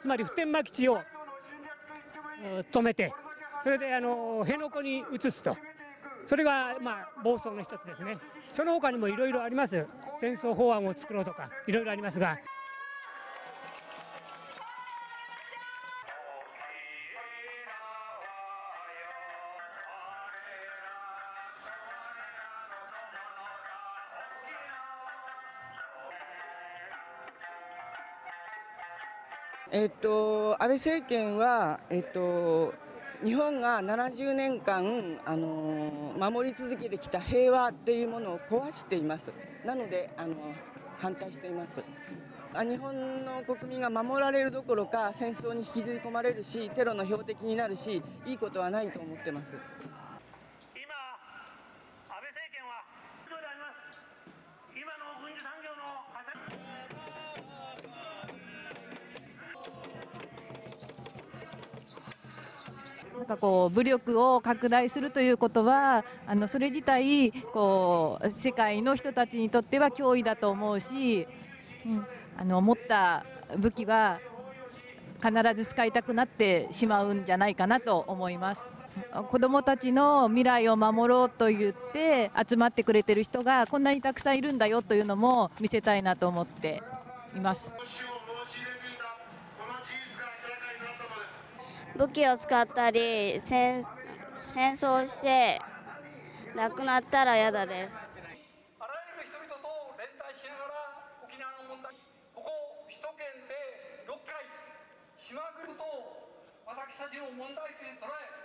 つまり普天間基地を止めてそれであの辺野古に移すと。それがまあ暴走の一つですね。その他にもいろいろあります。戦争法案を作ろうとかいろいろありますが。えっと、安倍政権は、えっと、日本が70年間、あの守り続けてきた平和っていうものを壊しています。なのであの反対しています。日本の国民が守られるどころか戦争に引きずり込まれるしテロの標的になるしいいことはないと思ってます。今安倍政権はであります。今の軍需産業のなんかこう武力を拡大するということはあのそれ自体こう世界の人たちにとっては脅威だと思うし、うん、あの持った武器は必ず使いたくなってしまうんじゃないかなと思います子どもたちの未来を守ろうと言って集まってくれてる人がこんなにたくさんいるんだよというのも見せたいなと思っています。武器を使ったり戦争して亡くなったら嫌だです。あらゆる人々と連帯しながら沖縄の問題ここ首都圏で6回島国と私たちの問題点捉え